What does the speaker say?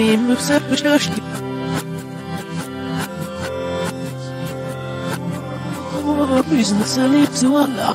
Im serpeszczki. O, biznes lips walla.